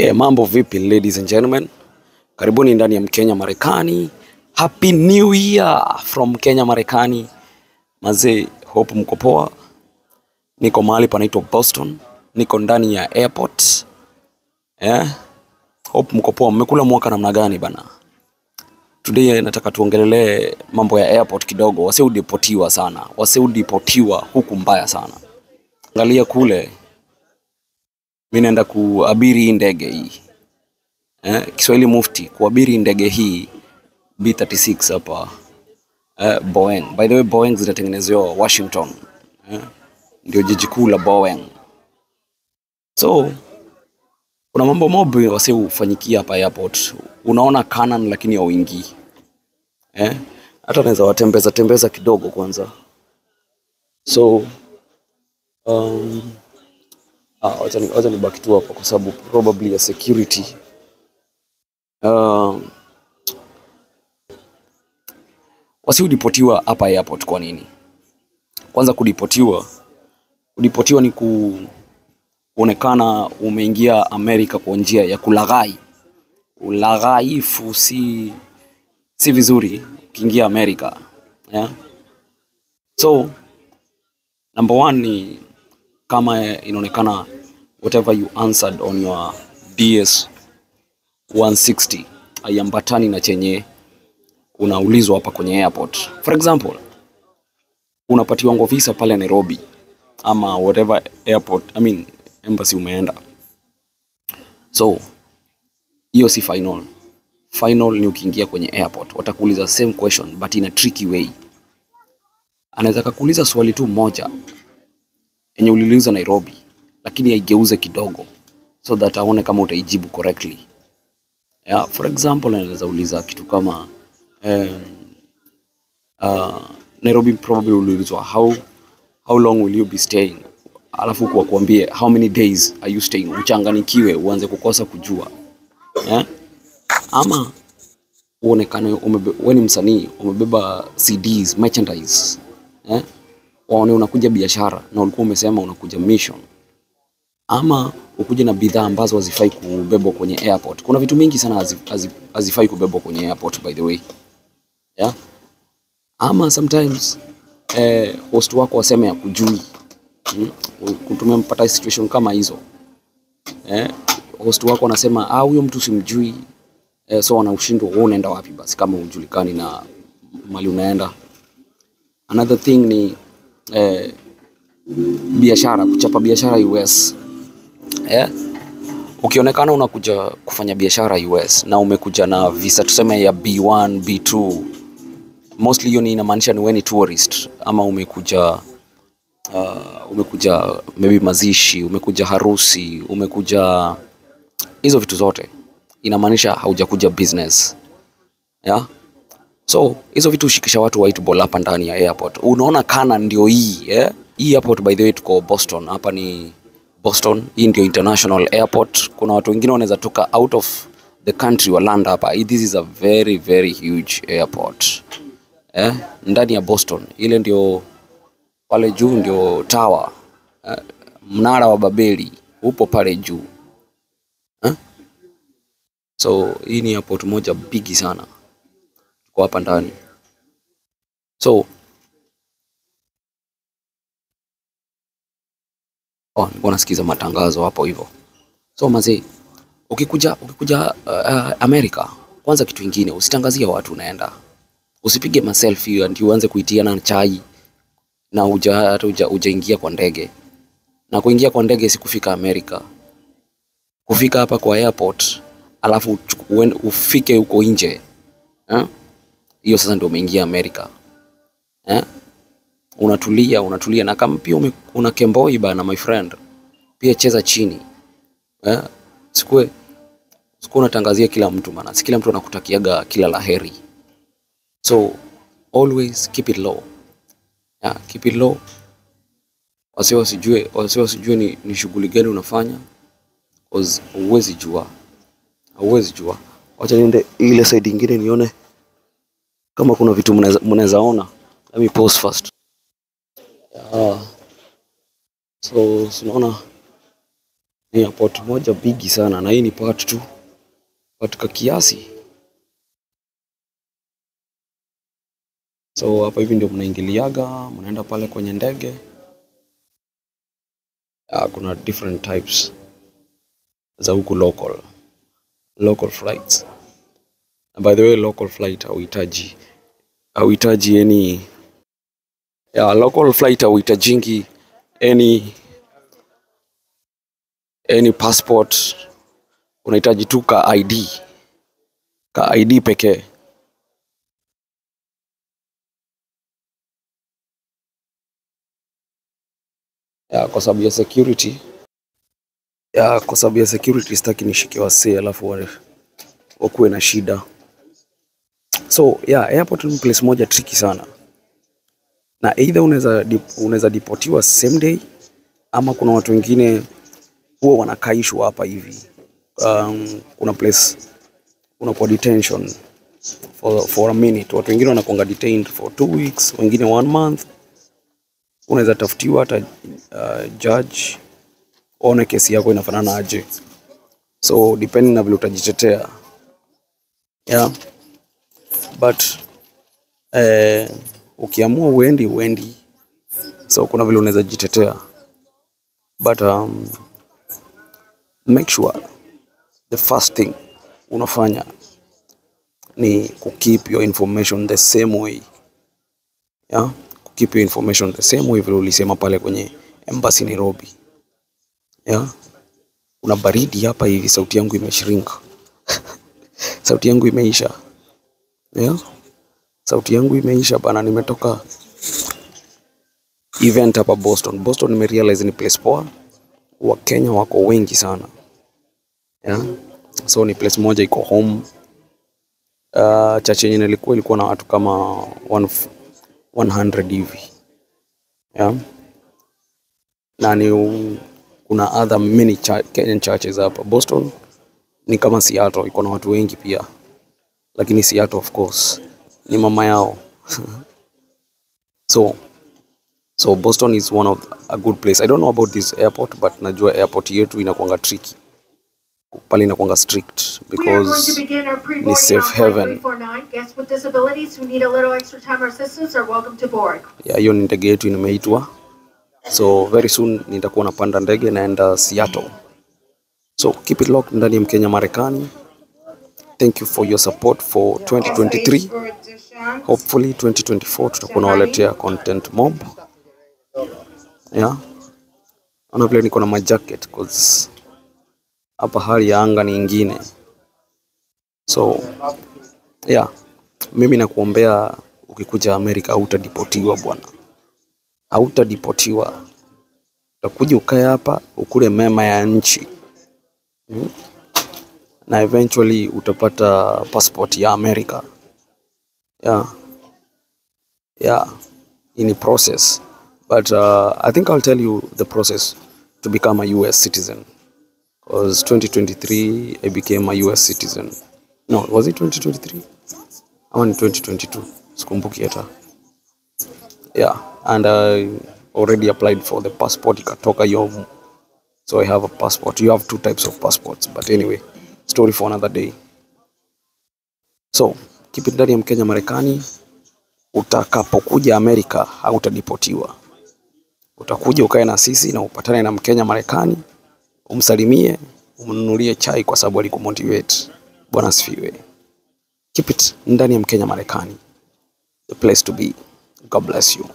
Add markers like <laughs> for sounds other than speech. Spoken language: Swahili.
Yeah, mambo vipi ladies and gentlemen? Karibuni ndani ya Mkenya Marekani. Happy New Year from Kenya Marekani. maze hope mko poa. Niko mahali panaitwa Boston. Niko ndani ya airport. Yeah. Hope mko poa. Mmekula mwaka namna gani bana? Today nataka tuongelelee mambo ya airport kidogo. Wasiudipotiwa sana. Wasiudipotiwa huku mbaya sana. Angalia kule mi naenda kuabiri hii ndege hii eh, Kiswahili mufti kuabiri ndege hii B36 hapa eh, Boeing. By the way, Boeing zinatengenezewa Washington eh, ndio jiji kuu la Boeing. So kuna mambo mobi wase ufanyikia hapa airport. Unaona Canon lakini hauingii eh, hata naweza watembeza tembeza kidogo kwanza. So um, Ah, wacha ni- wacha nibaki tu hapa kwa sababu probably ya security. Uh, wasiudipotiwa hapa airport kwa nini? Kwanza kudipotiwa, kudipotiwa ni ku, kuonekana umeingia Amerika kwa njia ya kulaghai. Ulaghaifu si si vizuri ukiingia Amerika. Yeah? So number one ni kama inaonekana whatever you answered on your DS 160 haiambatani na chenye unaulizwa hapa kwenye airport. For example, unapatiwa visa pale Nairobi ama whatever airport, I mean embassy umeenda. So hiyo si final. Final ni ukiingia kwenye airport, watakuuliza same question but in a tricky way. Anaweza kakuuliza swali tu moja yenye uliuliza Nairobi, lakini aigeuze kidogo so that aone kama utaijibu correctly. Yeah, for example anaweza uliza kitu kama um, uh, Nairobi probably uliulizwa how, how long will you be staying, alafu kwa kuambie how many days are you staying, uchanganikiwe uanze kukosa kujua yeah? Ama uonekane wewe ni msanii umebeba CDs merchandise eh? Waone unakuja biashara na ulikuwa umesema unakuja mission, ama ukuje na bidhaa ambazo hazifai kubebwa kwenye airport. Kuna vitu mingi sana hazi- hazi- hazifai kubebwa kwenye airport by the way yeah? Ama sometimes eh, host wako waseme ya kujui hmm? Tumempata situation kama hizo eh? Host wako anasema ah, huyo mtu simjui eh, so wanaushindwa wewe unaenda wapi basi kama hujulikani na mali unaenda. Another thing ni eh, biashara, kuchapa biashara US. yeah? Ukionekana unakuja kufanya biashara US na umekuja na visa tuseme ya B1, B2, mostly hiyo ni inamaanisha ni wewe tourist ama umekuja uh, umekuja maybe mazishi, umekuja harusi, umekuja hizo vitu zote, inamaanisha haujakuja business yeah? So hizo vitu ushikisha watu white ball hapa ndani ya airport. Unaona kana ndio hii eh? Hii airport by the way tuko Boston. Hapa ni Boston. Hii ndio international airport. Kuna watu wengine wanaweza toka out of the country wa land hapa. This is a very very huge airport. Eh? Ndani ya Boston. Ile ndio pale juu ndio tower. Eh? Mnara wa Babeli upo pale juu. Eh? So hii ni airport moja bigi sana tuko hapa ndani. So oh, nilikuwa nasikiza matangazo hapo hivyo. So mazee, ukikuja ukikuja uh, Amerika, kwanza kitu kingine usitangazie watu unaenda, usipige maselfie ndio uanze kuitia na chai na uja uja, ujaingia kwa ndege na kuingia kwa ndege sikufika Amerika, kufika hapa kwa airport alafu ufike huko nje eh? Hiyo sasa ndio umeingia Amerika. Eh? Unatulia, unatulia. Na kama pia una kemboi bana my friend, pia cheza chini. Eh? Sikue sikue unatangazia kila mtu maana si kila mtu anakutakiaga kila la heri, so always keep it low. Yeah, keep it low. Wasi wasijue wasi wasijue ni, ni shughuli gani unafanya. Cause huwezi jua, huwezi jua. Wacha niende ile side ingine nione kama kuna vitu mnaweza ona. Let me pause first. Yeah. So, tunaona ni airport moja bigi sana, na hii ni part tu kwa kiasi. So hapa hivi ndio mnaingiliaga, mnaenda pale kwenye ndege. Ah, kuna different types za huku local local flights. And by the way, local flight hauhitaji hauhitaji any ya local flight hauhitajingi any any passport, unahitaji tu ka ID ka ID pekee. Ya, kwa sababu ya security ya, kwa sababu ya security sitaki nishike wasee alafu wa- wakuwe na shida. So yeah, airport ni place moja tricky sana, na either unaweza unaweza deportiwa same day ama kuna watu wengine huwa wanakaishwa hapa hivi. Um, kuna place unakuwa detention for, for a minute. Watu wengine wanakuanga detained for two weeks, wengine one month. Unaweza tafutiwa hata uh, judge one kesi yako inafanana aje, so depending na vile utajitetea yeah. But eh, ukiamua uendi uendi, so kuna vile unaweza jitetea. But um, make sure the first thing unafanya ni kukeep your information the same way. Yeah? Kukeep your information the same way vile ulisema pale kwenye embassy Nairobi. Yeah? Kuna baridi hapa hivi, sauti yangu imeshrink. <laughs> Sauti yangu imeisha yeah? Sauti yangu imeisha bana, nimetoka event hapa Boston. Boston nimerealize ni place poa, Wakenya wako wengi sana yeah? So ni place moja iko home. Uh, chache yenye nilikuwa ilikuwa na watu kama one, 100 hivi yeah? na ni kuna other many Kenyan churches hapa Boston. Ni kama Seattle iko na watu wengi pia, lakini Seattle of course ni mama yao <laughs> so so Boston is one of a good place. I don't know about this airport but najua airport yetu inakuanga tricky pale, inakuanga strict because ni safe heaven. flight haven. 349. Guests with disabilities who need a little extra time or assistance are welcome to board. ya hiyo ni ndege yetu inameitwa, so very soon nitakuwa napanda ndege naenda Seattle. So keep it locked ndani ya Mkenya Marekani. Thank you for your support for 2023. Hopefully 2024 tutakuwa nawaletea content mob. Yeah. Ona vile niko na majacket cause hapa hali ya anga ni ingine. So yeah, mimi nakuombea ukikuja Amerika hautadipotiwa bwana, hautadipotiwa. Utakuja ukae hapa ukule mema ya nchi mm? Na eventually utapata passport ya Amerika. Yeah. Yeah, in a process. But uh, I think I'll tell you the process to become a US citizen. Because 2023, I became a US citizen. No, was it 2023? Ama ni 2022? Sikumbuki hata. Yeah, and I already applied for the passport ikatoka hiyo. So I have a passport. You have two types of passports. But anyway, story for another day. So, keep it ndani ya Mkenya Marekani. Utakapokuja Amerika hautadipotiwa. Utakuja ukae na sisi na upatane na Mkenya Marekani, umsalimie, umnunulie chai kwa sababu alikumotivate. Bwana asifiwe. Keep it ndani ya Mkenya Marekani, the place to be. God bless you.